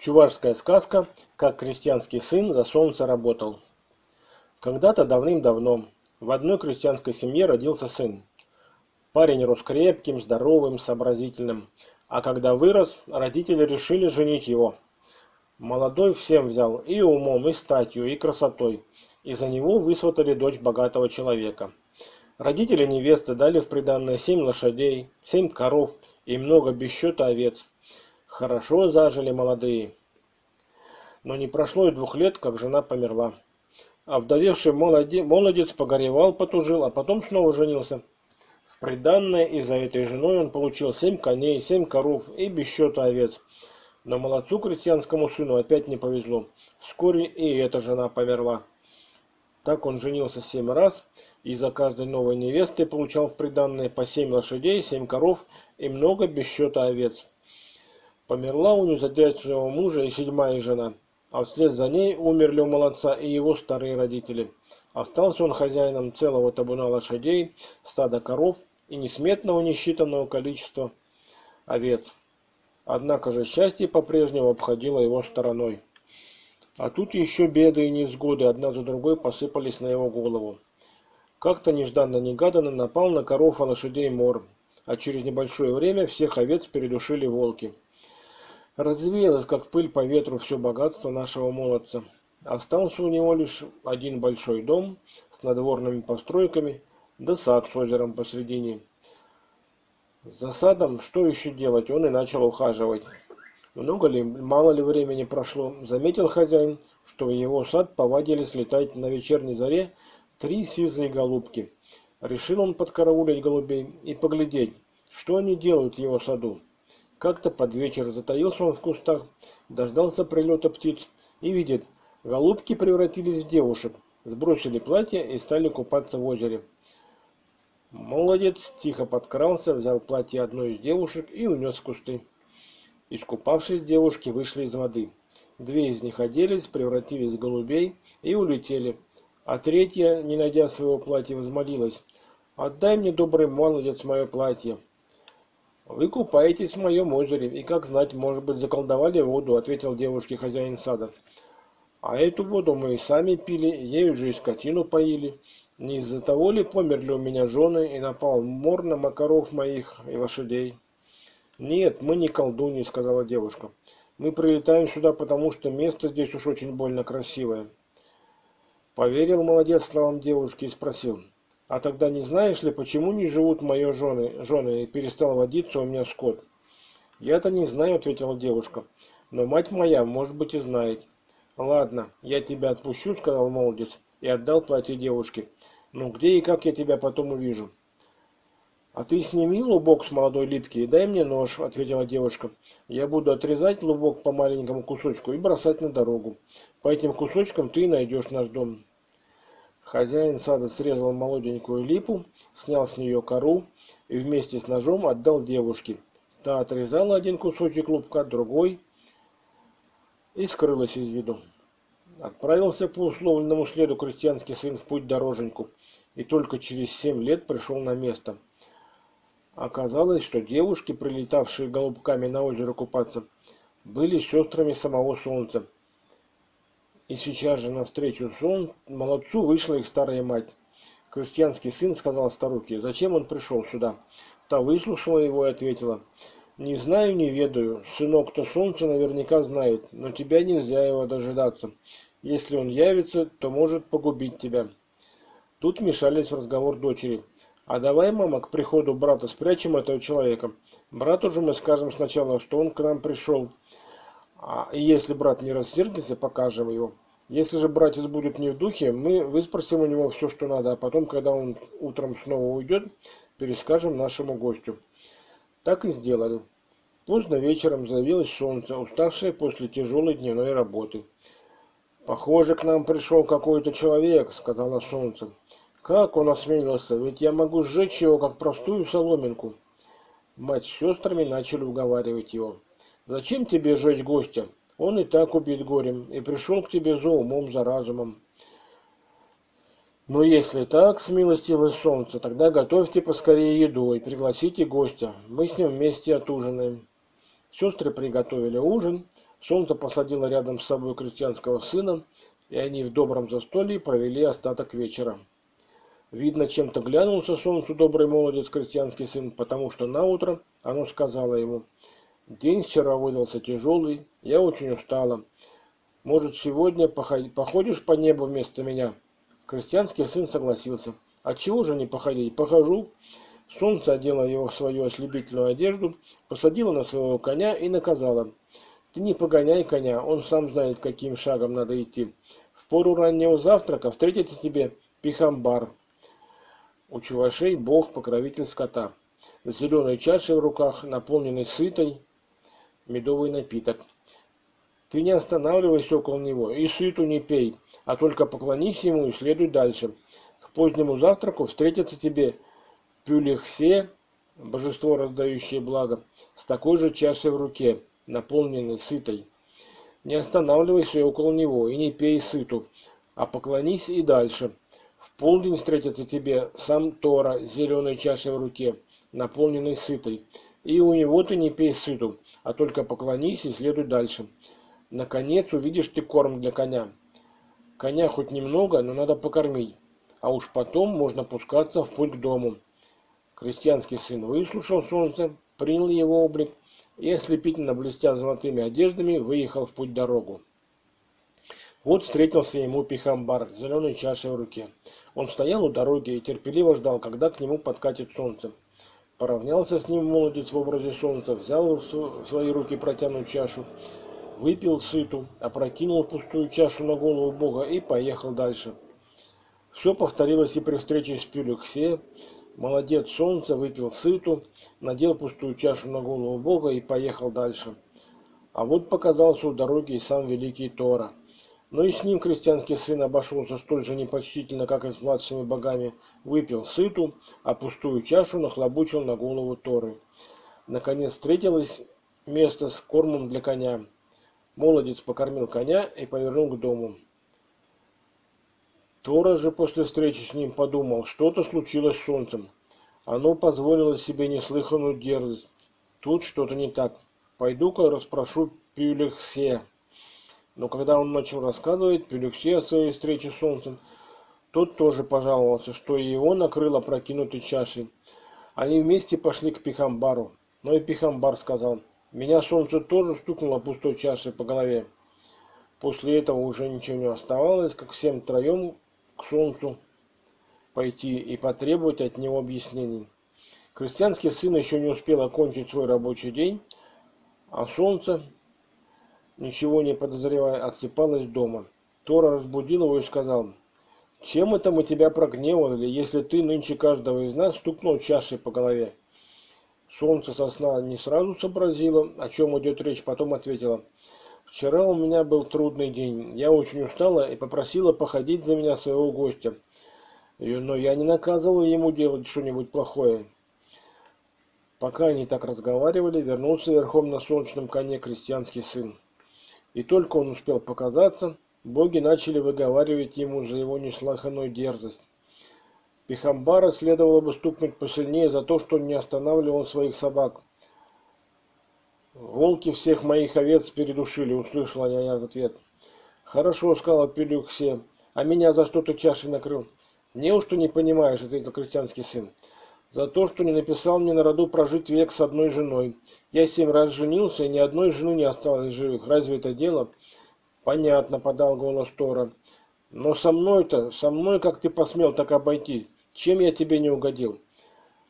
Чувашская сказка «Как крестьянский сын за солнце работал». Когда-то давным-давно в одной крестьянской семье родился сын. Парень рос крепким, здоровым, сообразительным, а когда вырос, родители решили женить его. Молодой всем взял и умом, и статью, и красотой, и за него высватали дочь богатого человека. Родители невесты дали в приданное семь лошадей, семь коров и много без счета овец. Хорошо зажили молодые. Но не прошло и двух лет, как жена померла. А вдовевший молодец погоревал, потужил, а потом снова женился. В приданное и за этой женой он получил семь коней, семь коров и без счета овец. Но молодцу крестьянскому сыну опять не повезло. Вскоре и эта жена померла. Так он женился семь раз, и за каждой новой невестой получал в приданное по семь лошадей, семь коров и много без счета овец. Померла у незадачного мужа и седьмая жена, а вслед за ней умерли у молодца и его старые родители. Остался он хозяином целого табуна лошадей, стада коров и несметного несчитанного количества овец. Однако же счастье по-прежнему обходило его стороной. А тут еще беды и невзгоды одна за другой посыпались на его голову. Как-то нежданно-негаданно напал на коров и лошадей мор, а через небольшое время всех овец передушили волки. Развеялось, как пыль по ветру, все богатство нашего молодца. Остался у него лишь один большой дом с надворными постройками, да сад с озером посредине. За садом что еще делать, он и начал ухаживать. Много ли, мало ли времени прошло, заметил хозяин, что в его сад повадились летать на вечерней заре три сизые голубки. Решил он подкараулить голубей и поглядеть, что они делают в его саду. Как-то под вечер затаился он в кустах, дождался прилета птиц и видит, голубки превратились в девушек, сбросили платье и стали купаться в озере. Молодец тихо подкрался, взял платье одной из девушек и унес в кусты. Искупавшись, девушки вышли из воды. Две из них оделись, превратились в голубей и улетели, а третья, не найдя своего платья, взмолилась. «Отдай мне, добрый молодец, мое платье!» «Вы купаетесь в моем озере, и, как знать, может быть, заколдовали воду», — ответил девушке хозяин сада. «А эту воду мы и сами пили, ею же и скотину поили. Не из-за того ли померли у меня жены и напал мор на макаров моих и лошадей?» «Нет, мы не колдуньи», — сказала девушка. «Мы прилетаем сюда, потому что место здесь уж очень больно красивое». Поверил молодец словам девушки и спросил. А тогда не знаешь ли, почему не живут мои жены, жены и перестал водиться у меня скот? Я-то не знаю, ответила девушка. Но мать моя, может быть, и знает. Ладно, я тебя отпущу, сказал молодец и отдал платье девушке. Ну где и как я тебя потом увижу? «А ты сними лубок с молодой липки и дай мне нож», — ответила девушка. «Я буду отрезать лубок по маленькому кусочку и бросать на дорогу. По этим кусочкам ты найдешь наш дом. Хозяин сада срезал молоденькую липу, снял с нее кору и вместе с ножом отдал девушке. Та отрезала один кусочек лупка, другой и скрылась из виду. Отправился по условленному следу крестьянский сын в путь дороженьку и только через семь лет пришел на место. Оказалось, что девушки, прилетавшие голубками на озеро купаться, были сестрами самого солнца. И сейчас же навстречу сон молодцу вышла их старая мать. Крестьянский сын сказал старухе, зачем он пришел сюда? Та выслушала его и ответила, не знаю, не ведаю. Сынок-то солнце наверняка знает, но тебя нельзя его дожидаться. Если он явится, то может погубить тебя. Тут вмешались в разговор дочери. А давай, мама, к приходу брата спрячем этого человека. Брату же мы скажем сначала, что он к нам пришел. А если брат не рассердится, покажем его. Если же братец будет не в духе, мы выспросим у него все, что надо, а потом, когда он утром снова уйдет, перескажем нашему гостю. Так и сделали. Поздно вечером заявилось солнце, уставшее после тяжелой дневной работы. «Похоже, к нам пришел какой-то человек», — сказала солнце. «Как он осмелился? Ведь я могу сжечь его, как простую соломинку». Мать с сестрами начали уговаривать его. Зачем тебе жечь гостя? Он и так убит горем, и пришел к тебе за умом, за разумом. Но если так, смилостивое солнце, тогда готовьте поскорее еду и пригласите гостя. Мы с ним вместе отужинаем. Сестры приготовили ужин, Солнце посадило рядом с собой крестьянского сына, и они в добром застолье провели остаток вечера. Видно, чем-то глянулся солнцу добрый молодец крестьянский сын, потому что на утро оно сказала ему, «День вчера выдался тяжелый, я очень устала. Может, сегодня походишь по небу вместо меня?» Крестьянский сын согласился. «А чего же не походить? Похожу». Солнце одело его в свою ослепительную одежду, посадило на своего коня и наказало. Ты не погоняй коня, он сам знает, каким шагом надо идти. В пору раннего завтрака встретится тебе пихамбар. У чувашей бог покровитель скота. С зеленой чашей в руках, наполненный сытой, медовый напиток. Ты не останавливайся около него и сыту не пей, а только поклонись ему и следуй дальше. К позднему завтраку встретится тебе Пюлихсе, божество, раздающее благо, с такой же чашей в руке наполненный сытой. Не останавливайся около него и не пей сыту, а поклонись и дальше. В полдень встретится тебе сам Тора с зеленой чашей в руке, наполненной сытой. И у него ты не пей сыту, а только поклонись и следуй дальше. Наконец увидишь ты корм для коня. Коня хоть немного, но надо покормить, а уж потом можно пускаться в путь к дому. Крестьянский сын выслушал солнце, принял его облик и, ослепительно блестя золотыми одеждами, выехал в путь-дорогу. Вот встретился ему Пихамбар с зеленой чашей в руке. Он стоял у дороги и терпеливо ждал, когда к нему подкатит солнце. Поравнялся с ним молодец в образе солнца, взял в свои руки протянутую чашу, выпил сыту, опрокинул пустую чашу на голову Бога и поехал дальше. Все повторилось и при встрече с Пюлюксе, Молодец, солнце, выпил сыту, надел пустую чашу на голову Бога и поехал дальше. А вот показался у дороги и сам великий Тора. Но и с ним крестьянский сын обошелся столь же непочтительно, как и с младшими богами. Выпил сыту, а пустую чашу нахлобучил на голову Торы. Наконец встретилось место с кормом для коня. Молодец покормил коня и повернул к дому. Тора же после встречи с ним подумал, что-то случилось с солнцем. Оно позволило себе неслыханную дерзость. Тут что-то не так. Пойду-ка расспрошу Пюлексея. Но когда он начал рассказывать Пюлексея о своей встрече с солнцем, тот тоже пожаловался, что и его накрыло прокинутой чашей. Они вместе пошли к Пихамбару. Но и Пихамбар сказал, меня солнце тоже стукнуло пустой чашей по голове. После этого уже ничего не оставалось, как всем троем к солнцу пойти и потребовать от него объяснений. Крестьянский сын еще не успел окончить свой рабочий день, а солнце, ничего не подозревая, отсыпалось дома. Тора разбудил его и сказал, «Чем это мы тебя прогневали, если ты нынче каждого из нас стукнул чашей по голове?» Солнце со не сразу сообразило, о чем идет речь, потом ответило, Вчера у меня был трудный день. Я очень устала и попросила походить за меня своего гостя. Но я не наказывала ему делать что-нибудь плохое. Пока они так разговаривали, вернулся верхом на солнечном коне крестьянский сын. И только он успел показаться, боги начали выговаривать ему за его неслыханную дерзость. Пихамбара следовало бы стукнуть посильнее за то, что он не останавливал своих собак. «Волки всех моих овец передушили», — услышала я в ответ. «Хорошо», — сказала Пелюксе. «А меня за что ты чашей накрыл?» «Неужто не понимаешь?» — ответил крестьянский сын. «За то, что не написал мне на роду прожить век с одной женой. Я семь раз женился, и ни одной жены не осталось живых. Разве это дело?» «Понятно», — подал голос Тора. «Но со мной-то, со мной как ты посмел так обойти? Чем я тебе не угодил?»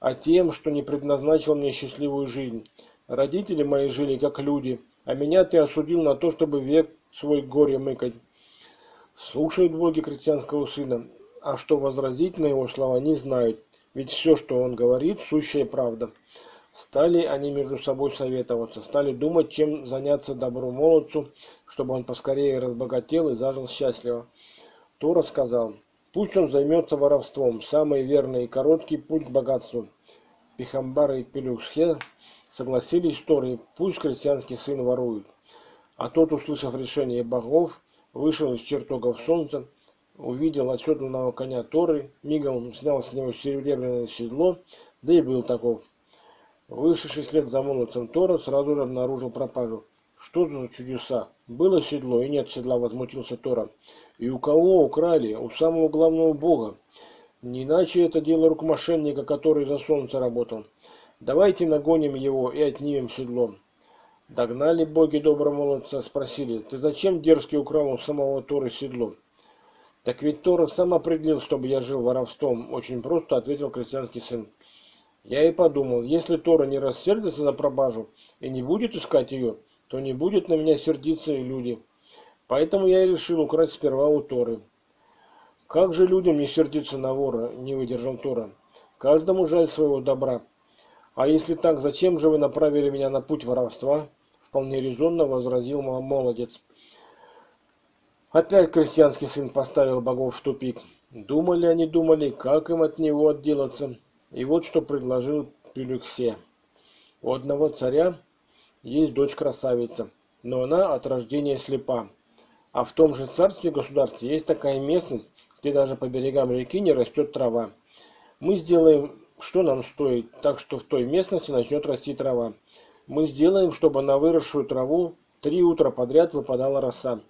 «А тем, что не предназначил мне счастливую жизнь. Родители мои жили как люди, а меня ты осудил на то, чтобы век свой горе мыкать. Слушают боги крестьянского сына, а что возразить на его слова не знают, ведь все, что он говорит, сущая правда. Стали они между собой советоваться, стали думать, чем заняться добру молодцу, чтобы он поскорее разбогател и зажил счастливо. Тора сказал, пусть он займется воровством, самый верный и короткий путь к богатству. Пихамбар и Пелюсхе согласились с Торой, пусть крестьянский сын ворует. А тот, услышав решение богов, вышел из чертогов солнца, увидел оседланного коня Торы, мигом снял с него серебряное седло, да и был таков. Вышедший след за молодцем Тора сразу же обнаружил пропажу. Что за чудеса? Было седло и нет седла, возмутился Тора. И у кого украли? У самого главного бога. Не иначе это дело рук мошенника, который за солнце работал. Давайте нагоним его и отнимем седло. Догнали боги доброго молодца, спросили, ты зачем дерзкий украл у самого Торы седло? Так ведь Тора сам определил, чтобы я жил воровством. Очень просто ответил крестьянский сын. Я и подумал, если Тора не рассердится за пробажу и не будет искать ее, то не будет на меня сердиться и люди. Поэтому я и решил украсть сперва у Торы. Как же людям не сердиться на вора, не выдержал Тора. Каждому жаль своего добра. А если так, зачем же вы направили меня на путь воровства? Вполне резонно возразил молодец. Опять крестьянский сын поставил богов в тупик. Думали они, думали, как им от него отделаться. И вот что предложил Пелюксе. У одного царя есть дочь-красавица, но она от рождения слепа. А в том же царстве государстве есть такая местность, где даже по берегам реки не растет трава. Мы сделаем, что нам стоит, так что в той местности начнет расти трава. Мы сделаем, чтобы на выросшую траву три утра подряд выпадала роса.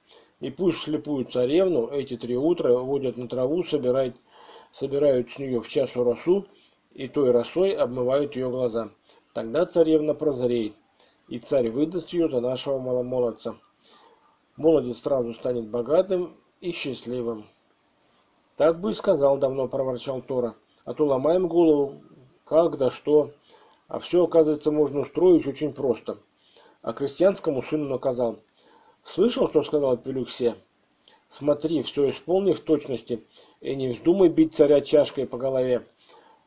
И пусть слепую царевну эти три утра водят на траву, собирают, собирают с нее в чашу росу, и той росой обмывают ее глаза. Тогда царевна прозреет, и царь выдаст ее за нашего маломолодца. Молодец сразу станет богатым и счастливым. Так бы и сказал давно, проворчал Тора. А то ломаем голову, как да что. А все, оказывается, можно устроить очень просто. А крестьянскому сыну наказал. Слышал, что сказал Пелюксе? Смотри, все исполни в точности, и не вздумай бить царя чашкой по голове,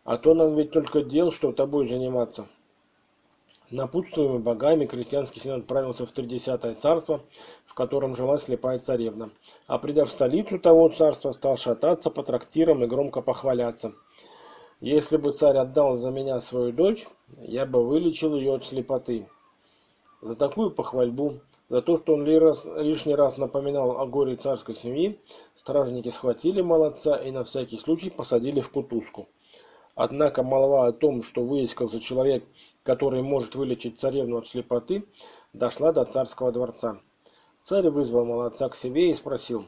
а то нам ведь только дел, что тобой заниматься. Напутствуемый богами, крестьянский сын отправился в тридесятое царство, в котором жила слепая царевна. А придя в столицу того царства, стал шататься по трактирам и громко похваляться. Если бы царь отдал за меня свою дочь, я бы вылечил ее от слепоты. За такую похвальбу, за то, что он лишний раз напоминал о горе царской семьи, стражники схватили молодца и на всякий случай посадили в кутузку. Однако молва о том, что выискался человек, который может вылечить царевну от слепоты, дошла до царского дворца. Царь вызвал молодца к себе и спросил,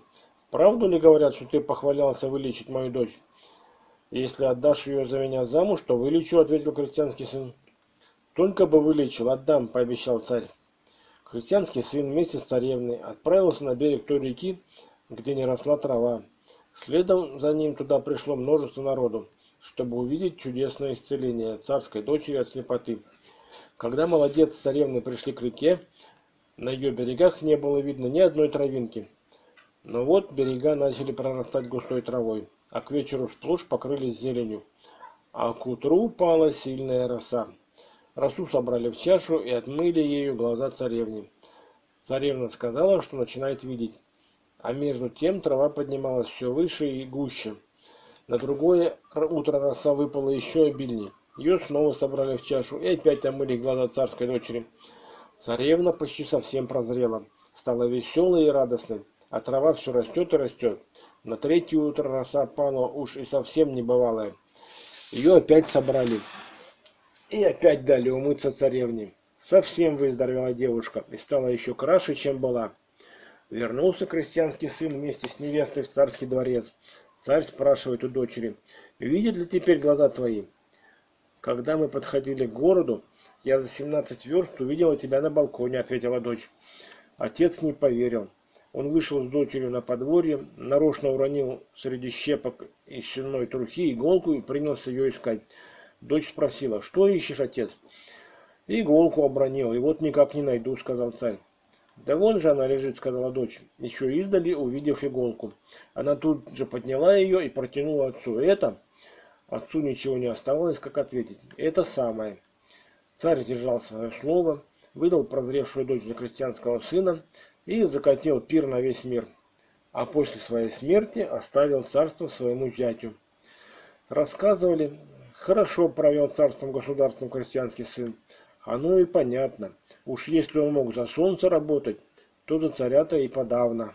«Правду ли говорят, что ты похвалялся вылечить мою дочь?» «Если отдашь ее за меня замуж, то вылечу», — ответил крестьянский сын. «Только бы вылечил, отдам», — пообещал царь. Крестьянский сын вместе с царевной отправился на берег той реки, где не росла трава. Следом за ним туда пришло множество народу чтобы увидеть чудесное исцеление царской дочери от слепоты. Когда молодец с царевной пришли к реке, на ее берегах не было видно ни одной травинки. Но вот берега начали прорастать густой травой, а к вечеру сплошь покрылись зеленью. А к утру упала сильная роса. Росу собрали в чашу и отмыли ею глаза царевне. Царевна сказала, что начинает видеть. А между тем трава поднималась все выше и гуще. На другое утро роса выпала еще обильнее. Ее снова собрали в чашу и опять омыли глаза царской дочери. Царевна почти совсем прозрела, стала веселой и радостной, а трава все растет и растет. На третье утро роса пала уж и совсем небывалая. Ее опять собрали и опять дали умыться царевне. Совсем выздоровела девушка и стала еще краше, чем была. Вернулся крестьянский сын вместе с невестой в царский дворец. Царь спрашивает у дочери, видят ли теперь глаза твои? Когда мы подходили к городу, я за 17 верст увидела тебя на балконе, ответила дочь. Отец не поверил. Он вышел с дочерью на подворье, нарочно уронил среди щепок и сенной трухи иголку и принялся ее искать. Дочь спросила, что ищешь, отец? Иголку обронил, и вот никак не найду, сказал царь. «Да вон же она лежит», — сказала дочь, еще издали, увидев иголку. Она тут же подняла ее и протянула отцу. «Это?» Отцу ничего не оставалось, как ответить. «Это самое». Царь сдержал свое слово, выдал прозревшую дочь за крестьянского сына и закатил пир на весь мир. А после своей смерти оставил царство своему зятю. Рассказывали, хорошо провел царством государством крестьянский сын, оно и понятно. Уж если он мог за солнце работать, то за царя-то и подавно.